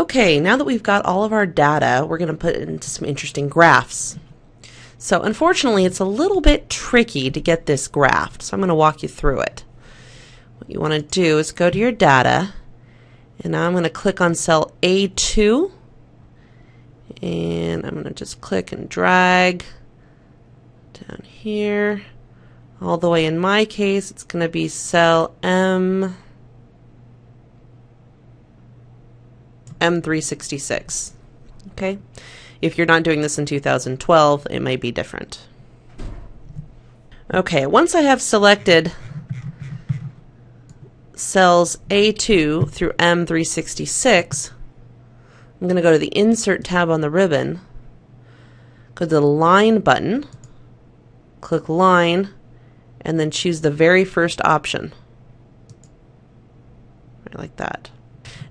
Okay, now that we've got all of our data, we're going to put it into some interesting graphs. So unfortunately, it's a little bit tricky to get this graphed, so I'm going to walk you through it. What you want to do is go to your data, and now I'm going to click on cell A2, and I'm going to just click and drag down here. All the way in my case, it's going to be cell M. M366. Okay? If you're not doing this in 2012, it may be different. Okay, once I have selected cells A2 through M366, I'm going to go to the Insert tab on the ribbon, go to the Line button, click Line, and then choose the very first option. Right like that.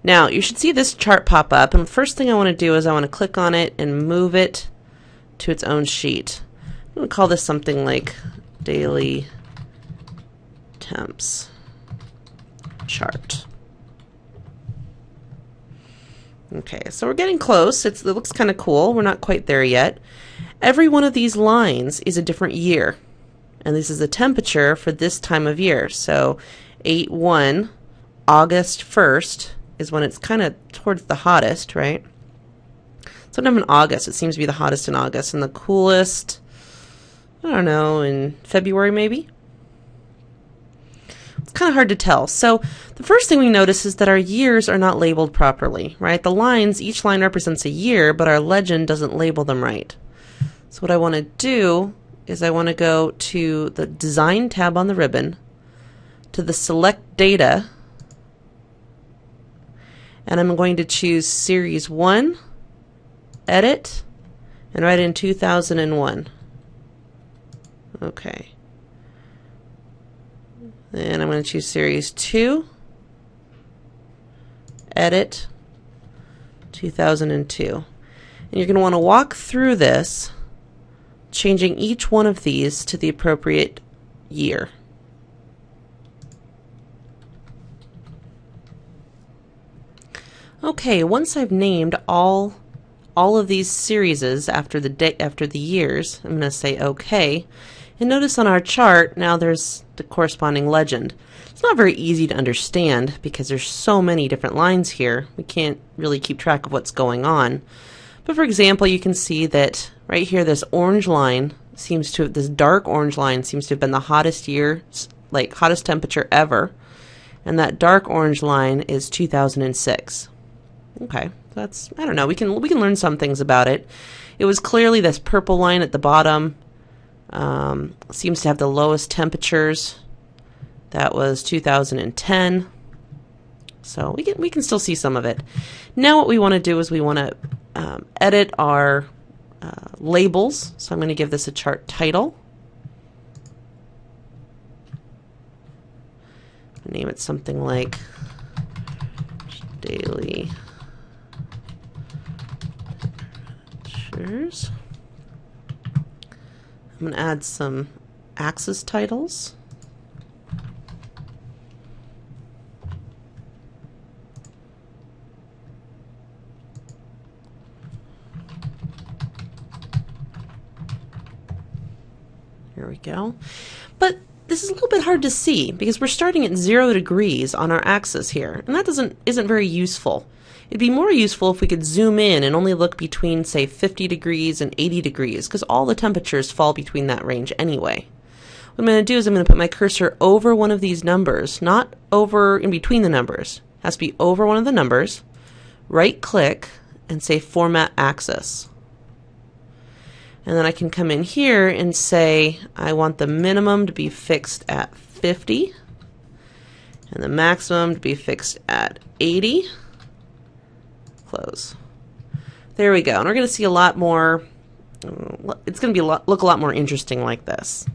Now, you should see this chart pop up, and first thing I want to do is I want to click on it and move it to its own sheet. I'm going to call this something like daily temps chart. Okay, so we're getting close. It's, it looks kind of cool. We're not quite there yet. Every one of these lines is a different year. And this is the temperature for this time of year. So 8 1, August 1st, is when it's kind of towards the hottest, right? Sometime in August, it seems to be the hottest in August, and the coolest, I don't know, in February maybe? It's kind of hard to tell. So the first thing we notice is that our years are not labeled properly, right? The lines, each line represents a year, but our legend doesn't label them right. So what I want to do is I want to go to the Design tab on the ribbon, to the Select Data, and I'm going to choose Series 1, Edit, and write in 2001. Okay. And I'm going to choose Series 2, Edit, 2002. And you're going to want to walk through this, changing each one of these to the appropriate year. Okay, once I've named all all of these series after the day after the years, I'm going to say OK. And notice on our chart now there's the corresponding legend. It's not very easy to understand because there's so many different lines here. We can't really keep track of what's going on. But for example, you can see that right here this orange line seems to this dark orange line seems to have been the hottest year like hottest temperature ever. And that dark orange line is 2006. Okay, that's I don't know. We can we can learn some things about it. It was clearly this purple line at the bottom. Um, seems to have the lowest temperatures. That was 2010. So we can we can still see some of it. Now what we want to do is we want to um, edit our uh, labels. So I'm going to give this a chart title. Name it something like daily I'm going to add some axis titles. Here we go. But this is a little bit hard to see because we're starting at zero degrees on our axis here, and that doesn't isn't very useful. It'd be more useful if we could zoom in and only look between, say, 50 degrees and 80 degrees, because all the temperatures fall between that range anyway. What I'm going to do is I'm going to put my cursor over one of these numbers, not over in between the numbers. It has to be over one of the numbers. Right click and say Format Axis. And then I can come in here and say I want the minimum to be fixed at 50 and the maximum to be fixed at 80 close. There we go. And we're going to see a lot more, uh, it's going to be look a lot more interesting like this.